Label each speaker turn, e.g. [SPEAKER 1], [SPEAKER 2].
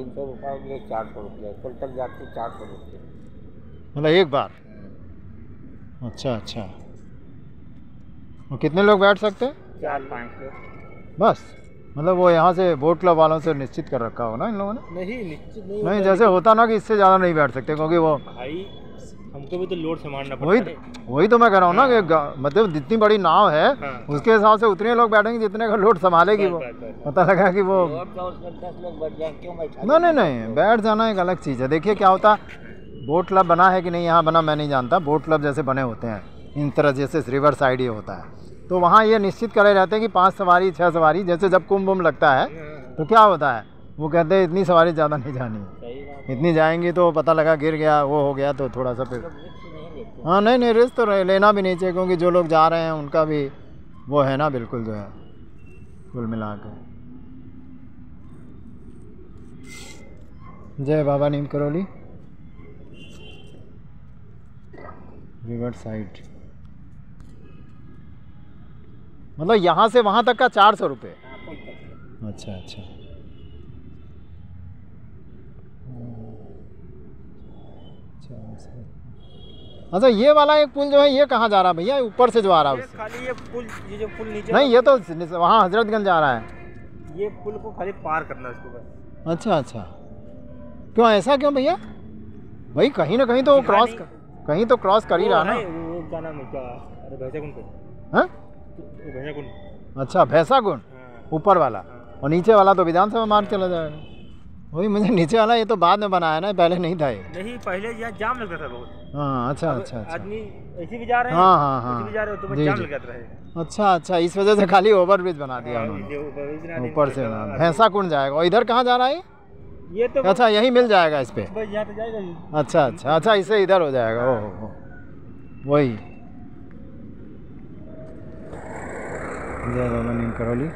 [SPEAKER 1] तीन सौ रुपये चार सौ रुपये कुल तक जाते चार सौ रुपये।
[SPEAKER 2] मतलब एक बार? अच्छा अच्छा। और कितने लोग बैठ सकते हैं?
[SPEAKER 1] चार पाँच लोग।
[SPEAKER 2] बस। मतलब वो यहाँ से बोट क्लब वालों से निश्चित कर रखा हो ना इन लोगों ने?
[SPEAKER 1] नहीं निश्चित नहीं
[SPEAKER 2] नहीं जैसे होता ना कि इससे ज़्यादा नहीं बैठ सकते क्योंकि वो
[SPEAKER 1] भाई हमको भी तो लोड संभालना
[SPEAKER 2] वही
[SPEAKER 1] पड़ता है।
[SPEAKER 2] वही तो मैं कह रहा हूँ ना कि मतलब जितनी बड़ी नाव है
[SPEAKER 1] हाँ।
[SPEAKER 2] उसके हिसाब से उतने लोग बैठेंगे जितने का लोड संभालेगी वो। पता लगा कि वो नहीं नहीं नहीं बैठ जाना एक अलग चीज़ है। देखिए क्या होता बोट क्लब बना है कि नहीं यहाँ बना मैं नहीं जानता। बोट क्लब जैसे बने होते हैं इन तरह जैसे रिवर साइड ये होता है। तो वहाँ ये निश्चित करे रहते हैं कि पाँच सवारी छः सवारी जैसे जब कुंभ उम्भ लगता है तो क्या होता है? वो कहते हैं इतनी सवारी ज़्यादा नहीं जानी।
[SPEAKER 1] बात
[SPEAKER 2] इतनी जाएँगी तो पता लगा गिर गया, वो हो गया तो थोड़ा सा फिर। हाँ नहीं नहीं, रिस्क तो लेना भी नहीं चाहिए, क्योंकि जो लोग जा रहे हैं, उनका भी वो है ना, बिल्कुल जो है, कुल मिला के जय बाबा नीम करोली। River side. मतलब यहाँ से वहाँ तक का चार सौ रुपये। अच्छा अच्छा। अच्छा ये वाला एक पुल जो है ये कहाँ जा रहा है भैया? ऊपर से जो आ रहा है
[SPEAKER 1] खाली ये पुल ये जो पुल नीचे
[SPEAKER 2] नहीं ये तो वहाँ हजरतगंज जा रहा है।
[SPEAKER 1] ये पुल को खाली पार करना है उसको
[SPEAKER 2] अच्छा अच्छा। क्यों ऐसा क्यों भैया? भाई कहीं ना कहीं तो वो क्रॉस
[SPEAKER 1] नहीं।
[SPEAKER 2] कहीं तो क्रॉस कर ही रहा ना
[SPEAKER 1] वो क्या नाम है क्या? अरे भैंसा पे।
[SPEAKER 2] हाँ? अच्छा भैंसा गुण
[SPEAKER 1] हाँ।
[SPEAKER 2] ऊपर वाला। और नीचे वाला तो विधानसभा मार्ग चला जाएगा। वही मुझे नीचे वाला ये तो बाद में बनाया ना पहले नहीं था ये।
[SPEAKER 1] नहीं पहले यहाँ जाम लगता था बहुत।
[SPEAKER 2] हाँ अच्छा अच्छा अच्छा।
[SPEAKER 1] आदमी ऐसे भी जा रहे हैं
[SPEAKER 2] हाँ, हाँ, हाँ।
[SPEAKER 1] भी जा रहे हो तो जाम
[SPEAKER 2] जी।
[SPEAKER 1] लग जाता है
[SPEAKER 2] अच्छा अच्छा इस वजह से खाली ओवर ब्रिज बना दिया
[SPEAKER 1] हाँ,
[SPEAKER 2] उन्होंने।
[SPEAKER 1] ऊपर
[SPEAKER 2] से भैंसा कुंड जाएगा? और इधर कहाँ जा रहा है ये?
[SPEAKER 1] तो
[SPEAKER 2] अच्छा यही मिल जाएगा इस पे।
[SPEAKER 1] जाएगा
[SPEAKER 2] अच्छा अच्छा अच्छा इसे इधर हो जाएगा ओ हो हो वही। जय बाबा नीम करोली